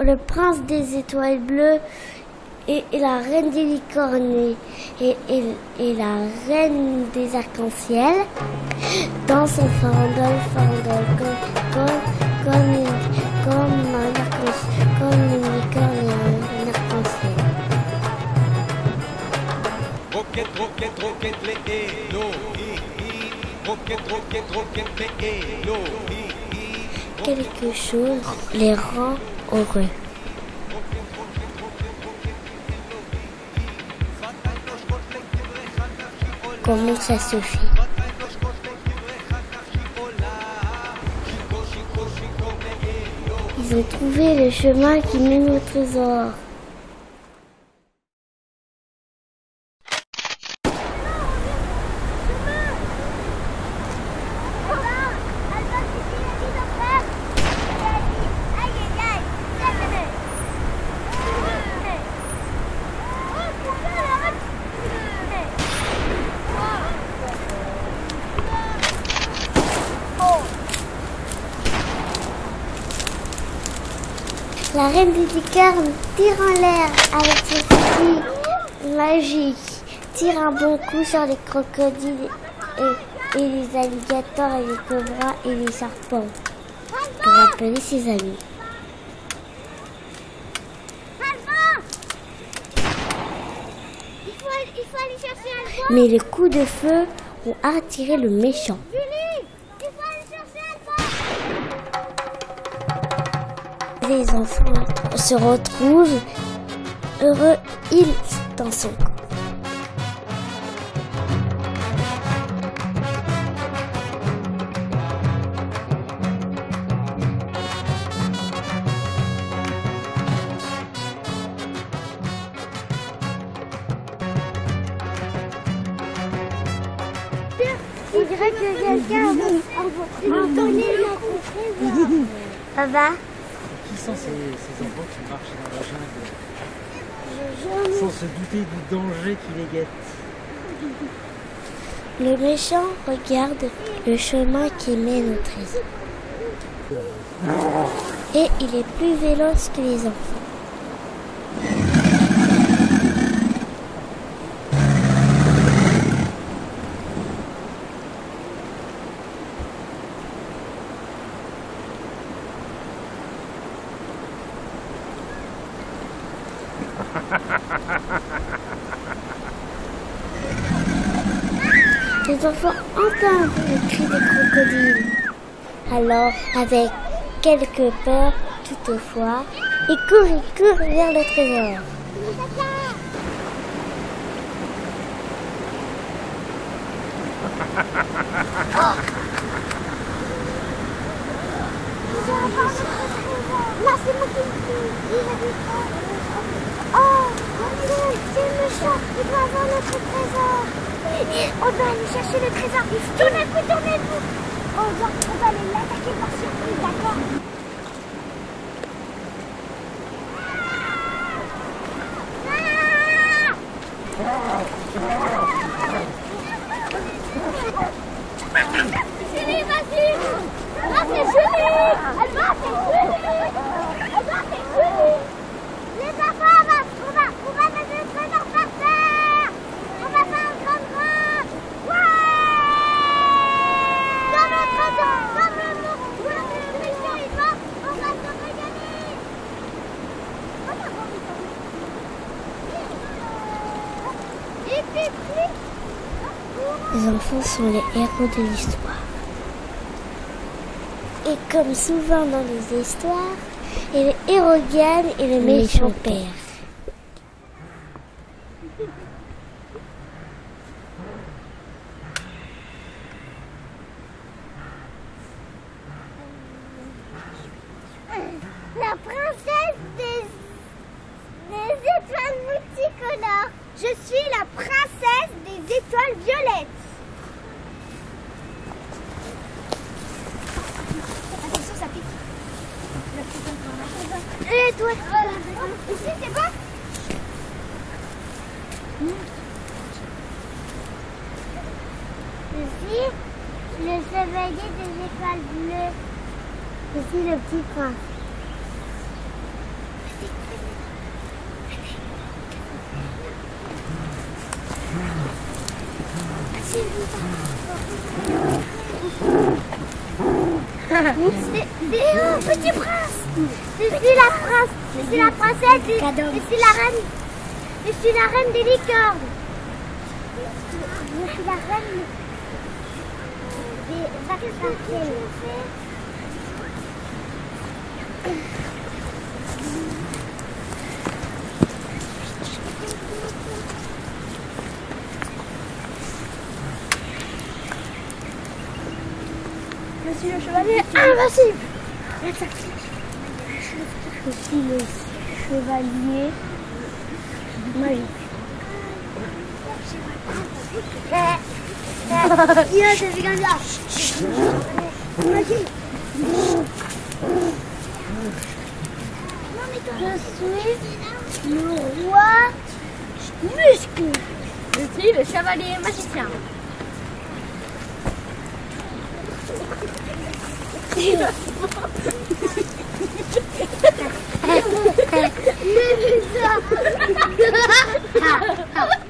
le prince des étoiles bleues et, la reine des licornes et, et, la reine des arcs-en-ciel dans son farandole, comme, comme, comme, un arc-en-ciel, comme une licorne un, arc-en-ciel. Roquette, roquette, roquette, Roquette, roquette, roquette, Quelque chose les rend heureux. Comment ça se fait? Ils ont trouvé le chemin qui mène au trésor. La reine des licornes tire en l'air avec ses outils magiques, tire un bon coup sur les crocodiles et, les alligators et les cobras et les serpents pour appeler ses amis. Mais les coups de feu ont attiré le méchant. Les enfants se retrouvent heureux, ils dansent. Il dirait que quelqu'un a donné notre Papa ces, enfants qui marchent dans la jungle sans se douter du danger qui les guette. Le méchant regarde le chemin qui mène au trésor. Et il est plus véloce que les enfants. Les enfants entendent le cri des crocodiles. Alors, avec quelques peur toutefois, ils courent, ils courent vers le trésor. Oh, c'est le méchant. Il doit avoir notre trésor. On doit aller chercher le trésor. Tournez-vous, tournez-vous. On doit, on doit aller l'attaquer par surprise, d'accord Julie, vas-y Là, c'est Julie Elle va, c'est Julie Elle va, c'est Julie Les enfants, Les enfants sont les héros de l'histoire. Et comme souvent dans les histoires, les héros gagnent et le méchant perd. La bête, ouais. Voilà. Ici, c'est pas mmh. Ici, le chevalier des étoiles bleues. Ici, le petit prince. C'est un petit prince je suis la prince. Je suis la princesse. Je, je suis la reine. Je suis la reine des licornes. Je suis la reine des. Je suis le chevalier invincible. Je suis le chevalier comme ça. Magique. Je suis le roi muscle. Je suis le chevalier magicien. Le